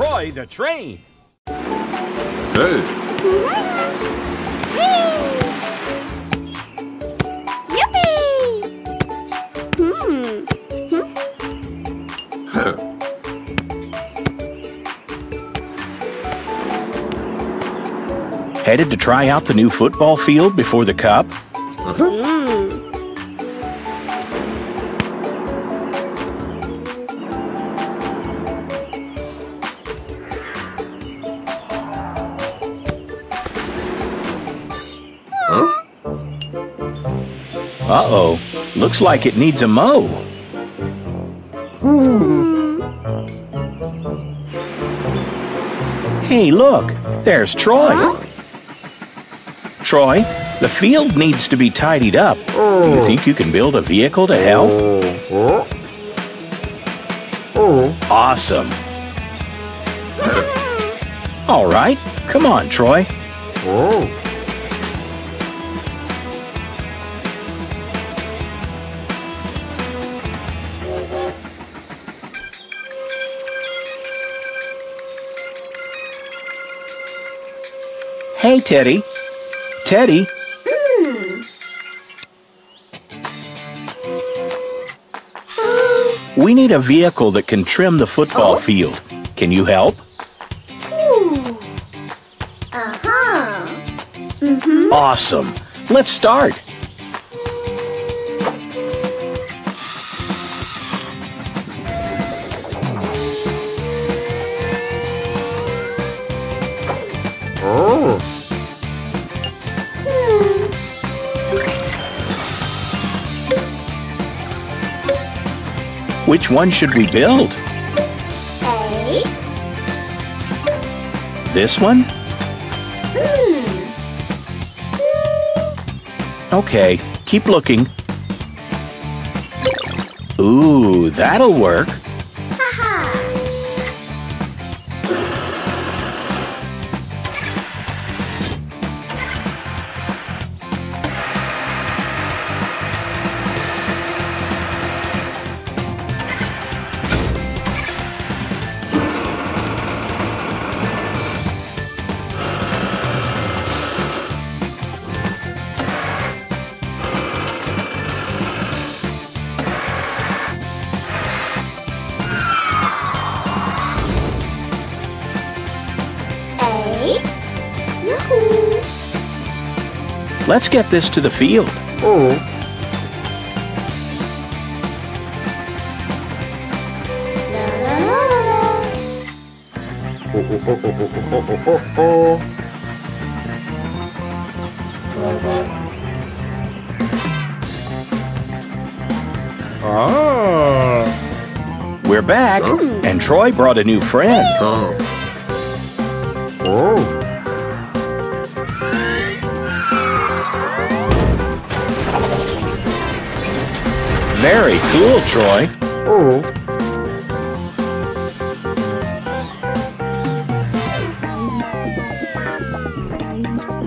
Troy the train. Hey. Yippee! Hmm. Headed to try out the new football field before the Cup? Uh-oh. Looks like it needs a mow. Hmm. Hey, look. There's Troy. Troy, the field needs to be tidied up. You oh. think you can build a vehicle to help? Oh, oh. Awesome. All right. Come on, Troy. Hey, Teddy. Teddy. We need a vehicle that can trim the football field. Can you help? Uh-huh. Awesome. Let's start. Which one should we build? A. This one? Hmm. Okay, keep looking. Ooh, that'll work. Let's get this to the field. La la la la la. We're back, oh. and Troy brought a new friend. Oh. Very cool, Troy. Oh.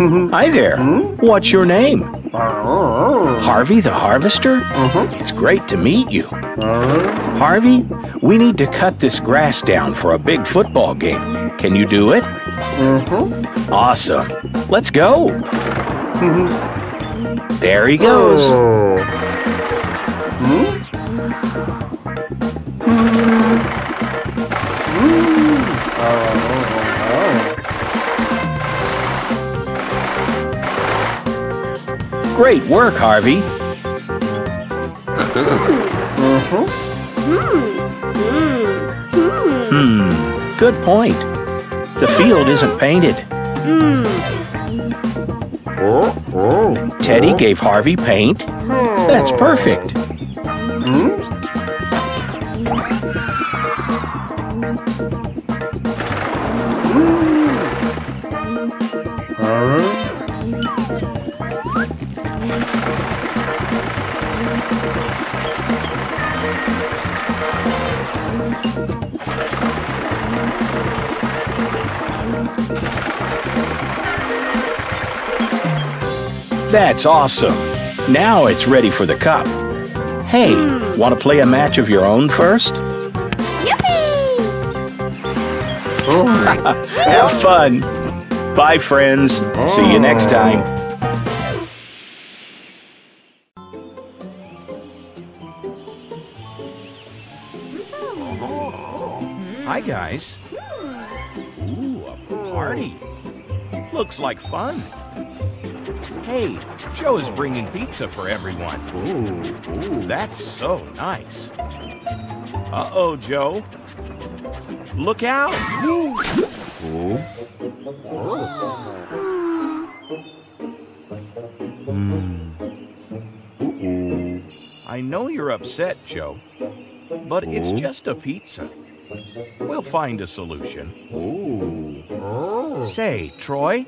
Hi there. Hmm? What's your name? Uh-huh. Harvey the Harvester? Uh-huh. It's great to meet you. Uh-huh. Harvey, we need to cut this grass down for a big football game. Can you do it? Uh -huh. Awesome. Let's go. Mm-hmm. There he goes. Oh. Great work, Harvey. Hmm, good point. The field isn't painted. Teddy gave Harvey paint. That's perfect. That's awesome. Now it's ready for the cup. Hey, want to play a match of your own first? Yippee! Oh Have fun. Bye, friends. See you next oh. time. Hi, guys. Ooh, a party. Looks like fun. Hey, Joe is bringing pizza for everyone. Ooh, ooh, that's so nice. Uh-oh, Joe. Look out! Ooh. I know you're upset, Joe, but it's just a pizza. We'll find a solution. Ooh. Say, Troy,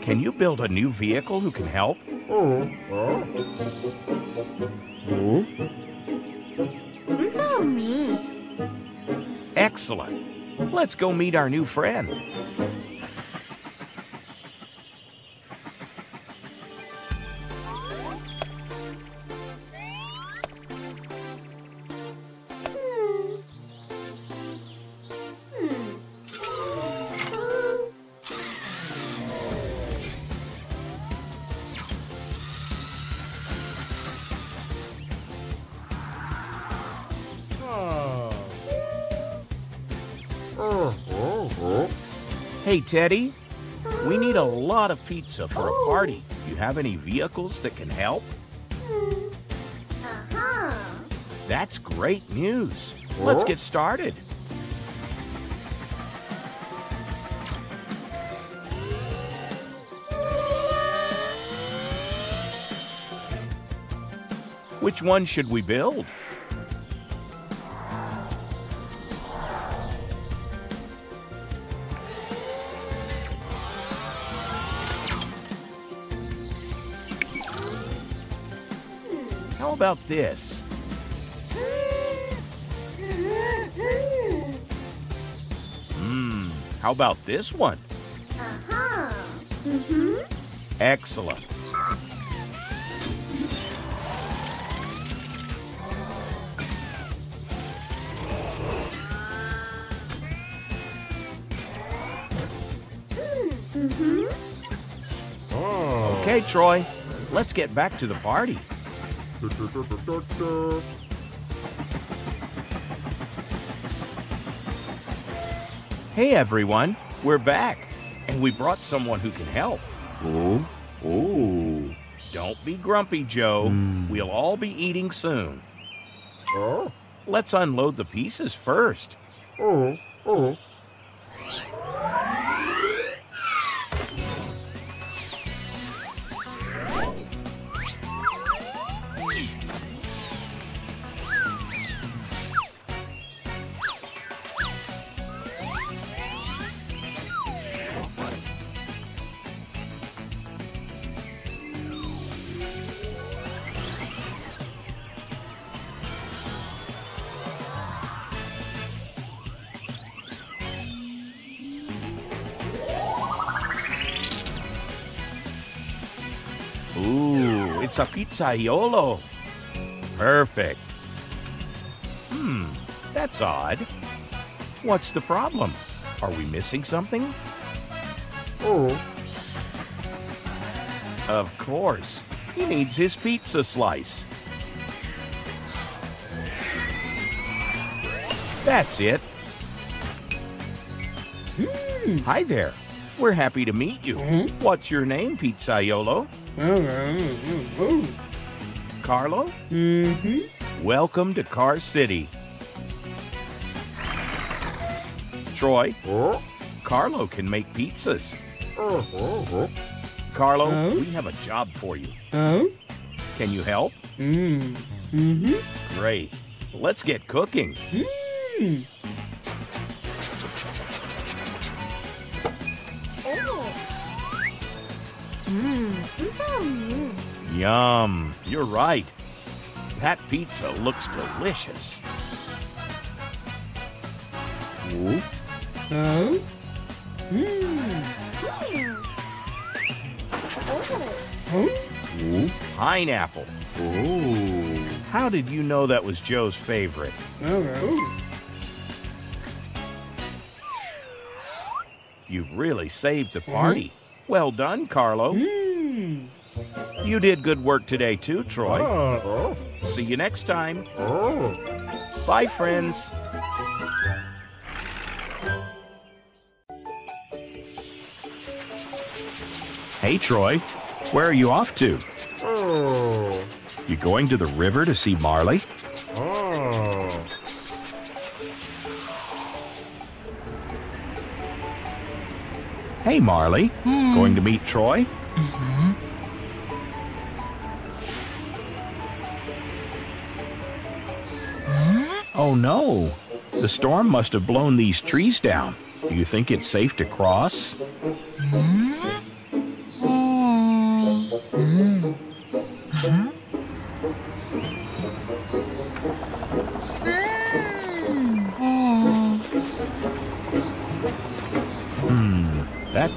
can you build a new vehicle who can help? Excellent. Let's go meet our new friend. Teddy. We need a lot of pizza for a party. Do you have any vehicles that can help? Uh-huh. That's great news. Let's get started. Which one should we build? About this? Hmm, how about this one? Uh-huh. Mm-hmm. Excellent. Mm-hmm. Okay, Troy, let's get back to the party. Hey, everyone, we're back, and we brought someone who can help. Oh, oh, Don't be grumpy, Joe. Hmm. We'll all be eating soon. oh, Let's unload the pieces first. oh, oh. It's a pizzaiolo. Perfect. Hmm, that's odd. What's the problem? Are we missing something? Oh, Of course. He needs his pizza slice. That's it. Hi there. We're happy to meet you. What's your name, Pizzaiolo? Carlo? Mm-hmm. Welcome to Car City. Troy, oh, Carlo can make pizzas. oh, oh, Carlo, we have a job for you. Can you help? Mm. Mm-hmm. Great. Let's get cooking. Mm. Mm. Mm-hmm. Yum. You're right. That pizza looks delicious. oh, Oh? Mm. Oh. Oh? Pineapple. oh. How did you know that was Joe's favorite? Oh. You've really saved the party. Well done, Carlo. Mmm. You did good work today, too, Troy. Oh. See you next time. Oh. Bye, friends. Hey, Troy. Where are you off to? Oh. You going to the river to see Marley? Hey, Marley. Going to meet Troy? Oh no. The storm must have blown these trees down. Do you think it's safe to cross? Hmm,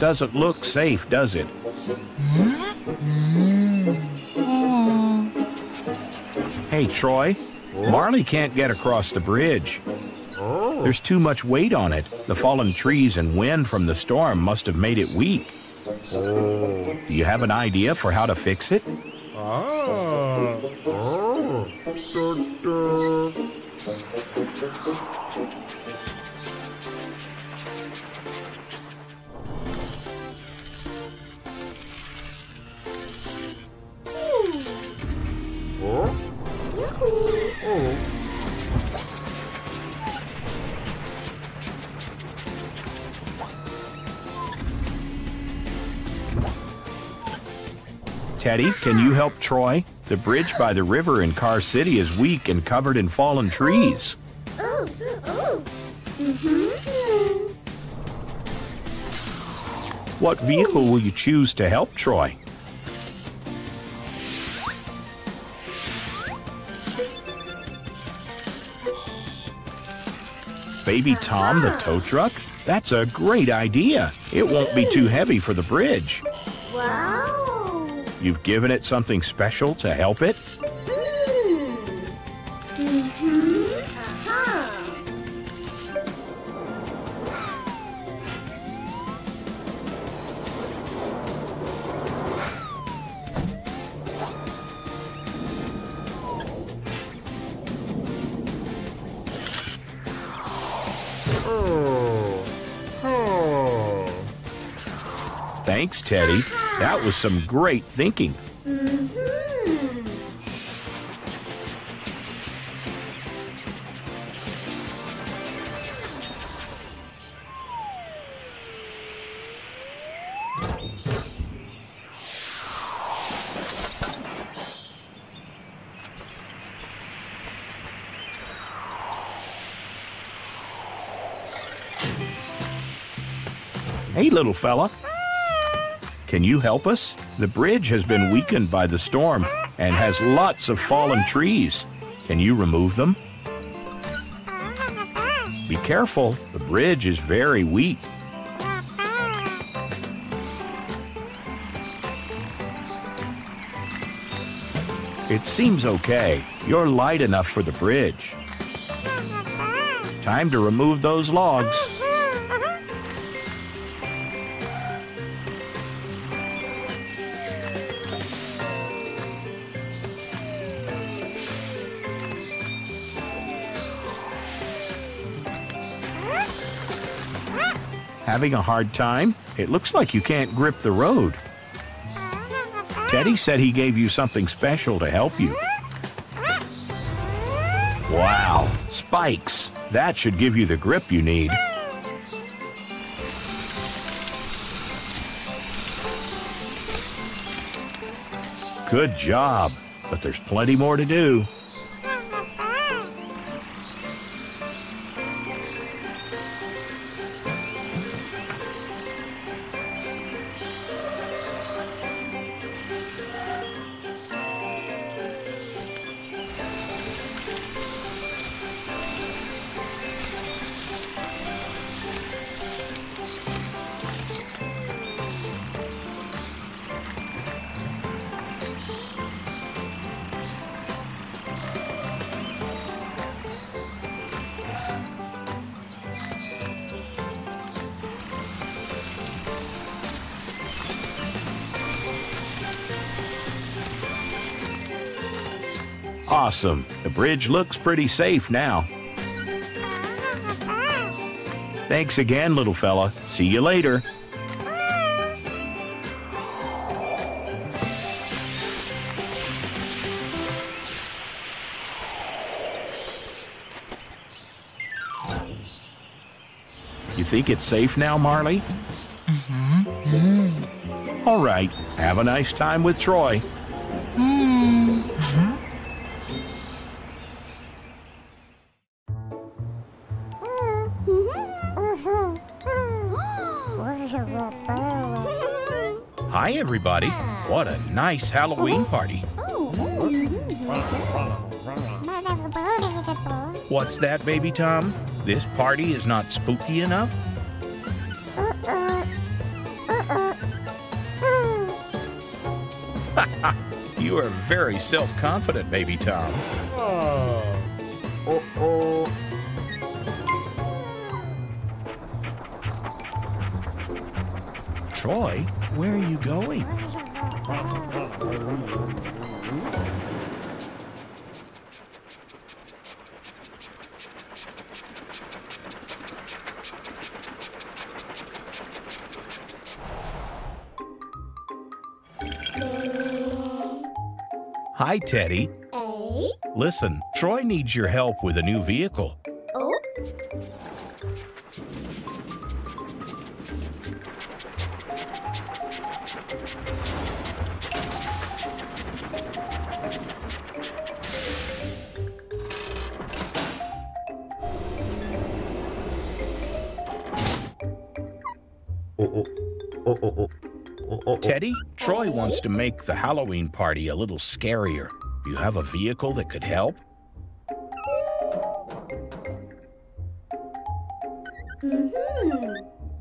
doesn't look safe, does it? Hey, Troy. Marley can't get across the bridge. There's too much weight on it. The fallen trees and wind from the storm must have made it weak. Do you have an idea for how to fix it? Teddy, can you help Troy? The bridge by the river in Car City is weak and covered in fallen trees. What vehicle will you choose to help Troy? Baby Tom, the tow truck? That's a great idea. It won't be too heavy for the bridge. Wow. You've given it something special to help it? Oh. Thanks, Teddy. That was some great thinking. Hey, little fella. Can you help us? The bridge has been weakened by the storm and has lots of fallen trees. Can you remove them? Be careful, the bridge is very weak. It seems okay. You're light enough for the bridge. Time to remove those logs. Having a hard time? It looks like you can't grip the road. Teddy said he gave you something special to help you. Wow, spikes. That should give you the grip you need. Good job, but there's plenty more to do. Awesome. The bridge looks pretty safe now. Thanks again, little fella. See you later. You think it's safe now, Marley? Mm-hmm. All right. Have a nice time with Troy. Hi, everybody. What a nice Halloween party. What's that, baby Tom? This party is not spooky enough? You are very self confident, baby Tom. Troy, where are you going? Hi, Teddy. Listen, Troy needs your help with a new vehicle. Wants to make the Halloween party a little scarier. You have a vehicle that could help? Mm-hmm.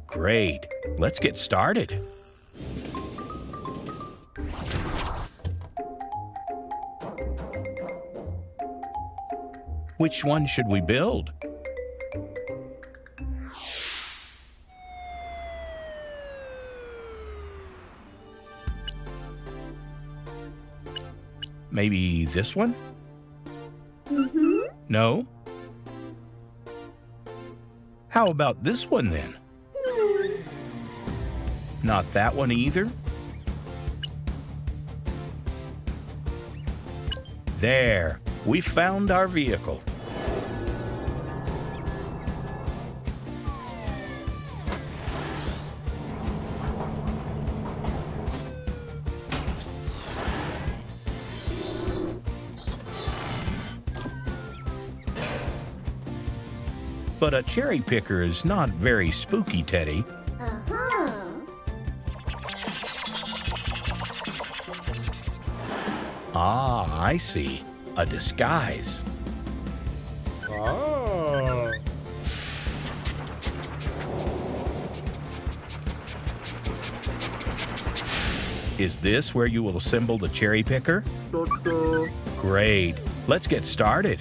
Great. Let's get started. Which one should we build? Maybe this one? Mm-hmm. No? How about this one then? Not that one either? There, we found our vehicle. But a cherry picker is not very spooky, Teddy. Uh-huh. Ah, I see. A disguise. Oh. Is this where you will assemble the cherry picker? Great. Let's get started.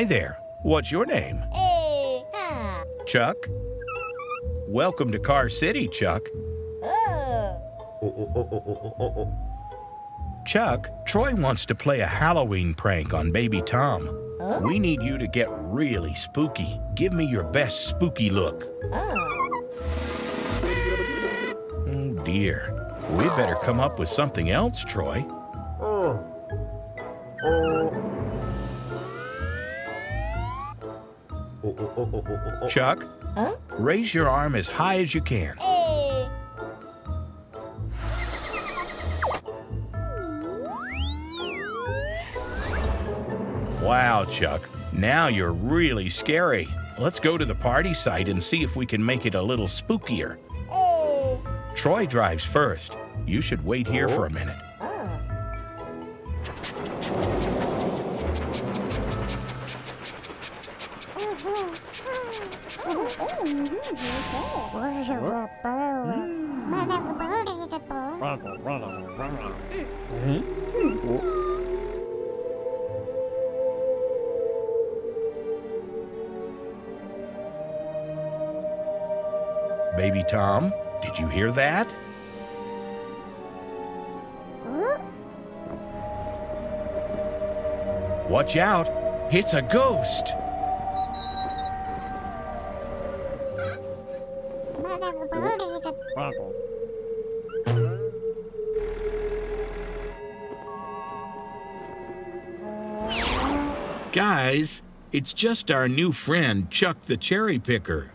Hi there. What's your name? A. Ah. Chuck? Welcome to Car City, Chuck. Oh. Uh-oh. Uh-oh. Uh-oh. Chuck, Troy wants to play a Halloween prank on baby Tom. Huh? We need you to get really spooky. Give me your best spooky look. Oh. Oh dear. We better come up with something else, Troy. Uh. Uh. Chuck, Huh? raise your arm as high as you can. A. Wow, Chuck. Now you're really scary. Let's go to the party site and see if we can make it a little spookier. A. Troy drives first. You should wait here for a minute. Baby Tom, did you hear that? Watch out! It's a ghost! Guys, it's just our new friend, Chuck the Cherry Picker.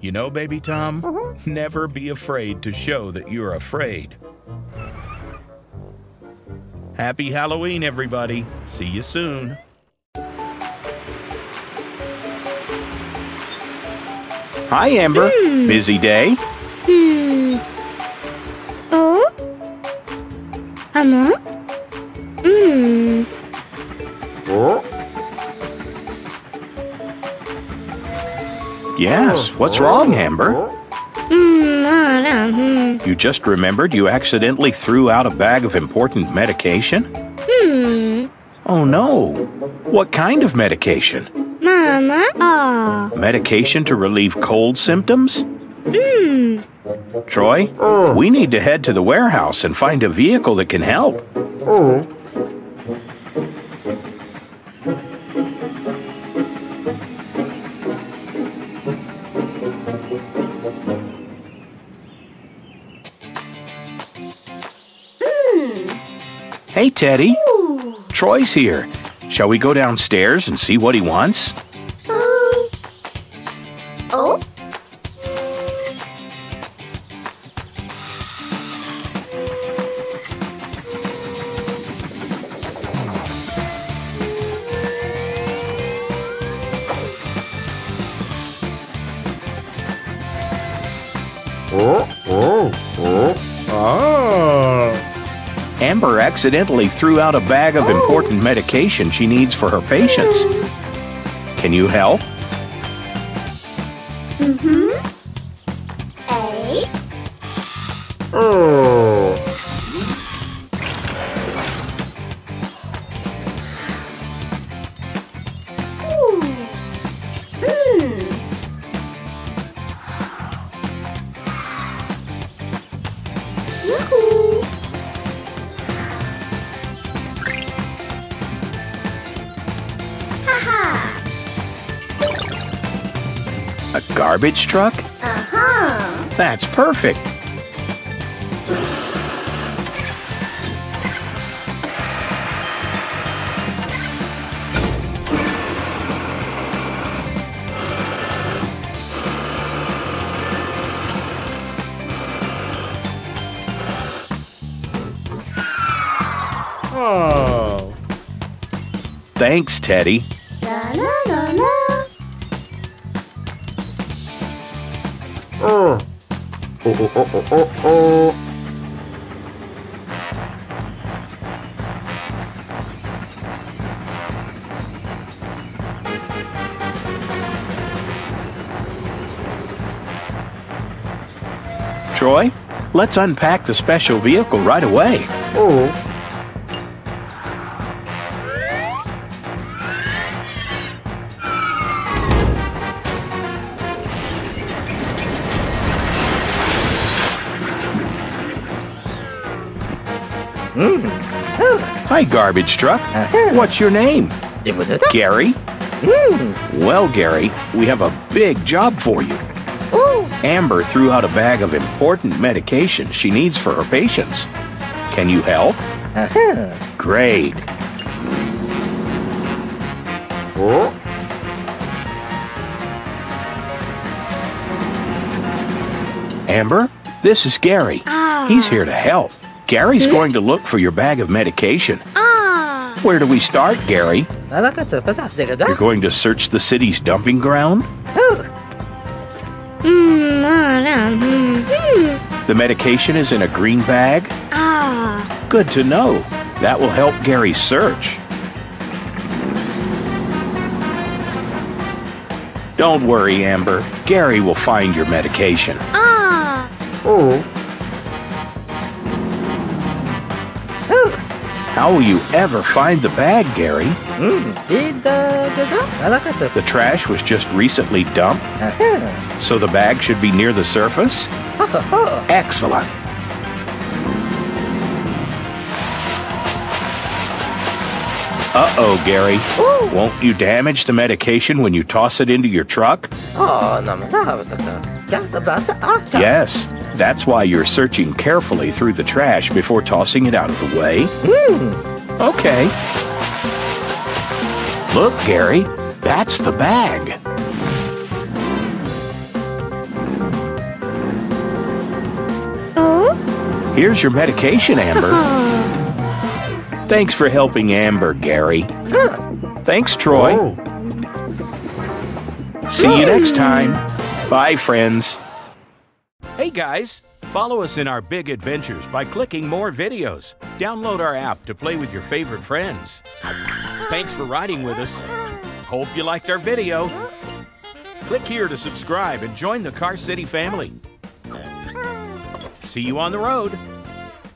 You know, Baby Tom, never be afraid to show that you're afraid. Happy Halloween, everybody. See you soon. Hi, Amber. Busy day? Yes. What's wrong, Amber? oh, Hmm. Ah, hmm. You just remembered you accidentally threw out a bag of important medication? Hmm. Oh no. What kind of medication? Mama? Ah. Medication to relieve cold symptoms? Hmm. Troy, Oh. we need to head to the warehouse and find a vehicle that can help. oh. Hey, Teddy. Troy's here. Shall we go downstairs and see what he wants? Uh, oh? Oh, oh, Amber accidentally threw out a bag of important medication she needs for her patients. Can you help? A? Garbage truck? Uh-huh! That's perfect. Oh. Thanks, Teddy. Oh, oh, oh, oh, oh. Troy, let's unpack the special vehicle right away. Oh. Hi, garbage truck. What's your name? Gary? Well, Gary, we have a big job for you. Amber threw out a bag of important medication she needs for her patients. Can you help? Great. Oh. Amber, this is Gary. Ah. He's here to help. Gary's going to look for your bag of medication. Ah. Where do we start, Gary? You're going to search the city's dumping ground? Hmm. The medication is in a green bag? Ah. Good to know. That will help Gary search. Don't worry, Amber. Gary will find your medication. Ah. Oh. How will you ever find the bag, Gary? The trash was just recently dumped, so the bag should be near the surface? Excellent. Uh oh, Gary. Won't you damage the medication when you toss it into your truck? Yes, that's why you're searching carefully through the trash before tossing it out of the way. Hmm, okay. Look, Gary, that's the bag. Oh. Here's your medication, Amber. Thanks for helping Amber, Gary. Thanks, Troy. Oh. See you next time. Bye, friends. Guys. Follow us in our big adventures by clicking more videos. Download our app to play with your favorite friends. Thanks for riding with us. Hope you liked our video. Click here to subscribe and join the Car City family. See you on the road.